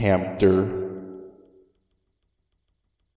Hamster.